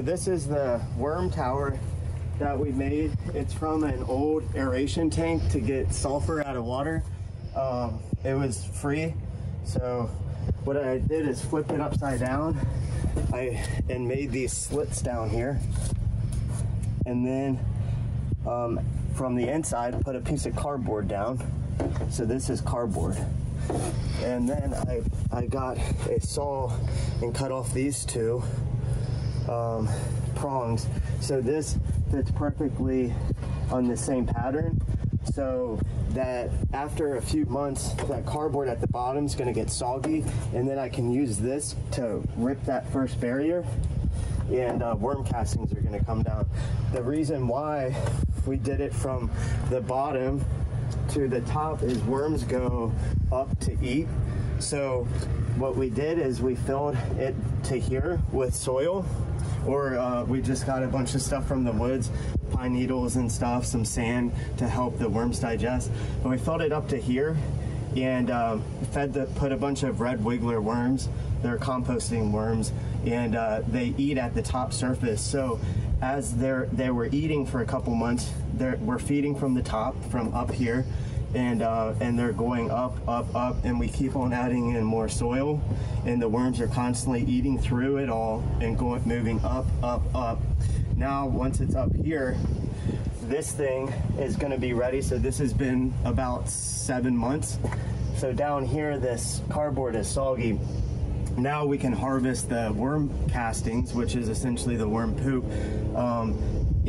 So this is the worm tower that we made. It's from an old aeration tank to get sulfur out of water. Um, it was free. So what I did is flip it upside down I and made these slits down here. And then um, from the inside, put a piece of cardboard down. So this is cardboard. And then I, I got a saw and cut off these two um, prongs. So this fits perfectly on the same pattern. So that after a few months, that cardboard at the bottom is gonna get soggy and then I can use this to rip that first barrier and uh, worm castings are gonna come down. The reason why we did it from the bottom to the top is worms go up to eat. So what we did is we filled it to here with soil or uh, we just got a bunch of stuff from the woods, pine needles and stuff, some sand to help the worms digest. But we filled it up to here and um, fed the, put a bunch of red wiggler worms. They're composting worms and uh, they eat at the top surface. So as they're, they were eating for a couple months, they're, we're feeding from the top, from up here, and uh, and they're going up, up, up, and we keep on adding in more soil, and the worms are constantly eating through it all and going, moving up, up, up. Now, once it's up here, this thing is going to be ready. So this has been about seven months. So down here, this cardboard is soggy. Now we can harvest the worm castings, which is essentially the worm poop. Um,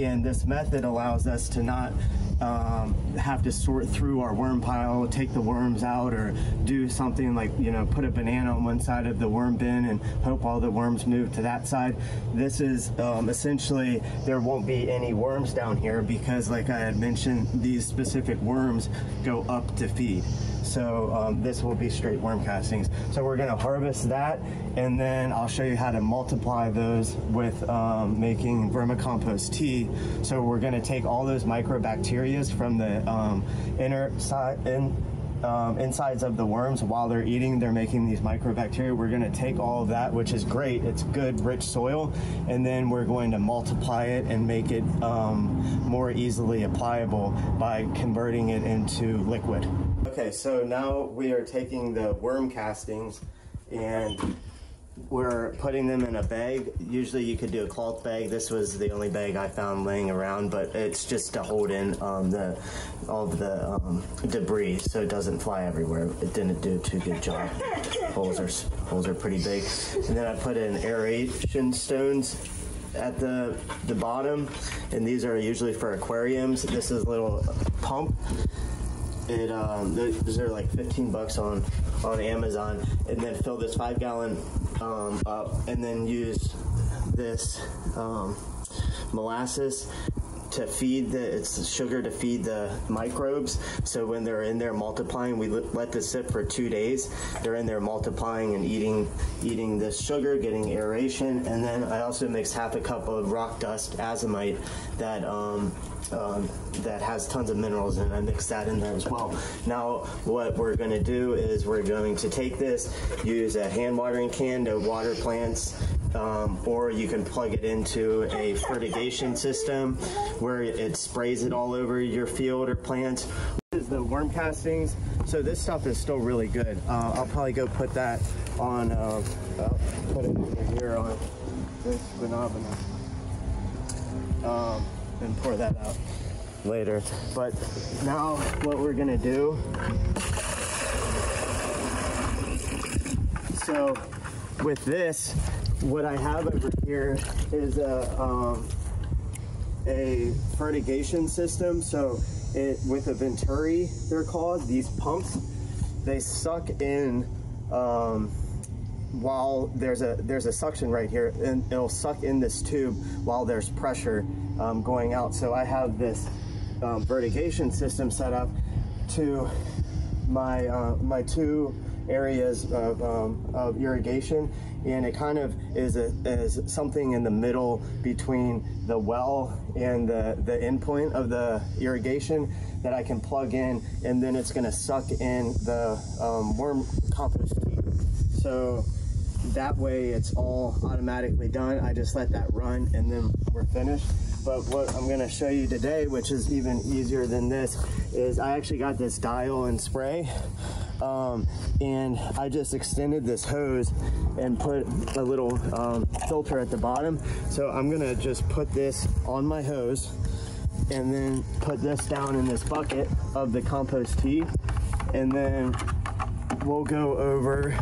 and this method allows us to not um, have to sort through our worm pile, take the worms out, or do something like, you know, put a banana on one side of the worm bin and hope all the worms move to that side. This is um, essentially, there won't be any worms down here because, like I had mentioned, these specific worms go up to feed. So um, this will be straight worm castings. So we're gonna harvest that and then I'll show you how to multiply those with um, making vermicompost tea. So we're gonna take all those microbacteria from the um, inner side, in, um, insides of the worms while they're eating they're making these microbacteria. We're going to take all of that which is great. It's good rich soil. And then we're going to multiply it and make it um, more easily applicable by converting it into liquid. Okay so now we are taking the worm castings and we're putting them in a bag. Usually you could do a cloth bag. This was the only bag I found laying around, but it's just to hold in um, the all of the um, debris so it doesn't fly everywhere. It didn't do too good job. Holes are, holes are pretty big. And then I put in aeration stones at the the bottom and these are usually for aquariums this is a little pump it um those are like 15 bucks on on amazon and then fill this five gallon um, up and then use this um, molasses to feed the it's sugar to feed the microbes. So when they're in there multiplying we let this sit for two days. They're in there multiplying and eating eating this sugar getting aeration. And then i also mix half a cup of rock dust azomite that um, um, that has tons of minerals and I mix that in there as well. Now what we're going to do is we're going to take this, use a hand watering can to water plants um, or you can plug it into a fertigation system where it sprays it all over your field or plants. This is the worm castings. So this stuff is still really good. Uh, I'll probably go put that on, uh, put it over here on this phenomena. Um, and pour that out later. But now what we're gonna do, so with this, what I have over here is a, um, a fertigation system. So it with a Venturi, they're called, these pumps, they suck in um, while there's a there's a suction right here and it'll suck in this tube while there's pressure um, going out. So I have this um, fertigation system set up to my uh, my two areas of, um, of irrigation and it kind of is, a, is something in the middle between the well and the, the endpoint of the irrigation that I can plug in and then it's going to suck in the um, worm compost So that way it's all automatically done. I just let that run and then we're finished. But what I'm gonna show you today, which is even easier than this, is I actually got this Dial N Spray. Um, and I just extended this hose and put a little um, filter at the bottom. So I'm gonna just put this on my hose and then put this down in this bucket of the compost tea. And then we'll go over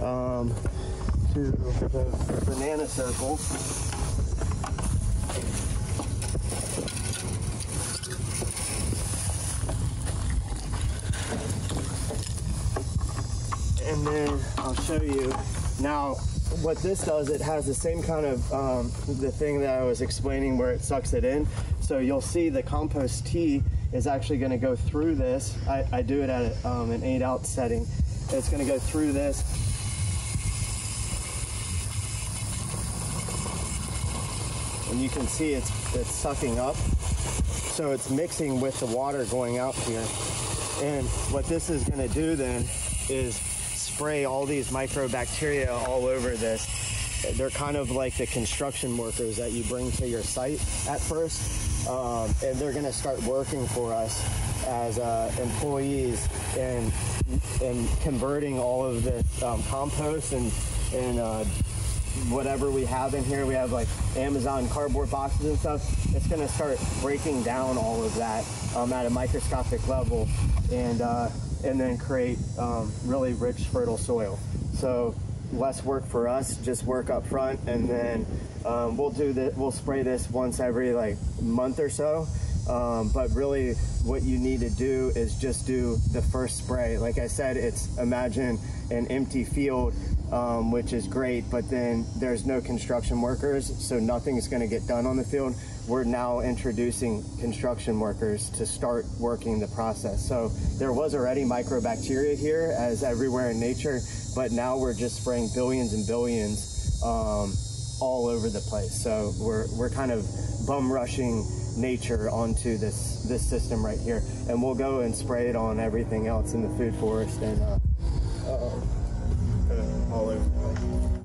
um, to the banana circle. And then I'll show you now what this does, it has the same kind of um, the thing that I was explaining where it sucks it in. So you'll see the compost tea is actually going to go through this. I, I do it at um, an eight out setting. It's going to go through this. And you can see it's, it's sucking up. So it's mixing with the water going out here. And what this is going to do then is spray all these microbacteria all over this. They're kind of like the construction workers that you bring to your site at first. Um, and they're going to start working for us as uh, employees and, and converting all of the um, compost and, and uh, whatever we have in here. We have like Amazon cardboard boxes and stuff. It's going to start breaking down all of that um, at a microscopic level and uh, and then create um, really rich, fertile soil. So less work for us, just work up front, and then um, we'll do that. We'll spray this once every like month or so. Um, but really, what you need to do is just do the first spray. Like I said, it's imagine an empty field um, which is great, but then there's no construction workers, so nothing's going to get done on the field. We're now introducing construction workers to start working the process. So there was already microbacteria here, as everywhere in nature, but now we're just spraying billions and billions um, all over the place. So we're, we're kind of bum rushing nature onto this this system right here. And we'll go and spray it on everything else in the food forest and uh, uh all over